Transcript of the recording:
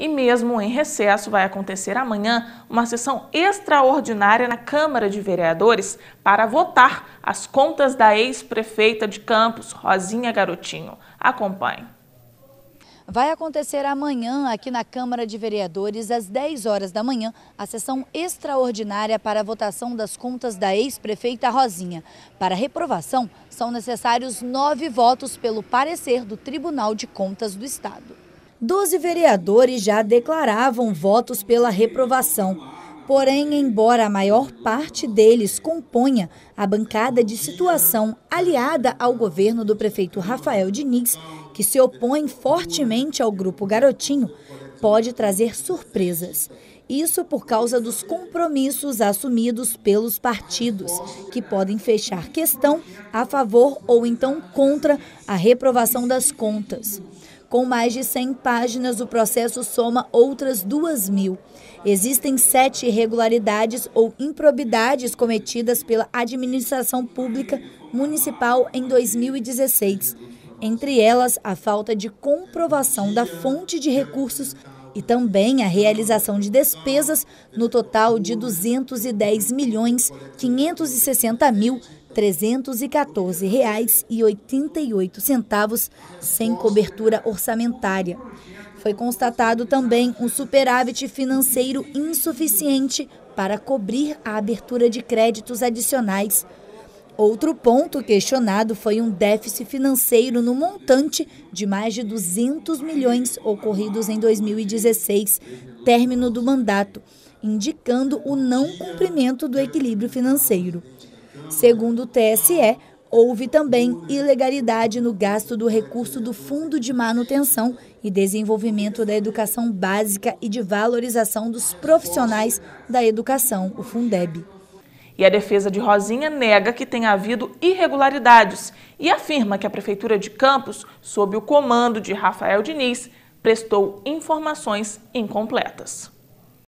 E mesmo em recesso, vai acontecer amanhã uma sessão extraordinária na Câmara de Vereadores para votar as contas da ex-prefeita de Campos, Rosinha Garotinho. Acompanhe vai acontecer amanhã aqui na Câmara de Vereadores, às 10 horas da manhã, a sessão extraordinária para a votação das contas da ex-prefeita Rosinha. Para reprovação, são necessários nove votos pelo parecer do Tribunal de Contas do Estado. Doze vereadores já declaravam votos pela reprovação. Porém, embora a maior parte deles componha a bancada de situação aliada ao governo do prefeito Rafael Diniz, que se opõe fortemente ao grupo Garotinho, pode trazer surpresas. Isso por causa dos compromissos assumidos pelos partidos, que podem fechar questão a favor ou então contra a reprovação das contas. Com mais de 100 páginas, o processo soma outras duas mil. Existem sete irregularidades ou improbidades cometidas pela administração pública municipal em 2016 entre elas a falta de comprovação da fonte de recursos e também a realização de despesas no total de 210 milhões 560 mil 314 reais e 88 centavos sem cobertura orçamentária. Foi constatado também um superávit financeiro insuficiente para cobrir a abertura de créditos adicionais Outro ponto questionado foi um déficit financeiro no montante de mais de 200 milhões ocorridos em 2016, término do mandato, indicando o não cumprimento do equilíbrio financeiro. Segundo o TSE, houve também ilegalidade no gasto do recurso do Fundo de Manutenção e Desenvolvimento da Educação Básica e de Valorização dos Profissionais da Educação, o Fundeb. E a defesa de Rosinha nega que tenha havido irregularidades e afirma que a Prefeitura de Campos, sob o comando de Rafael Diniz, prestou informações incompletas.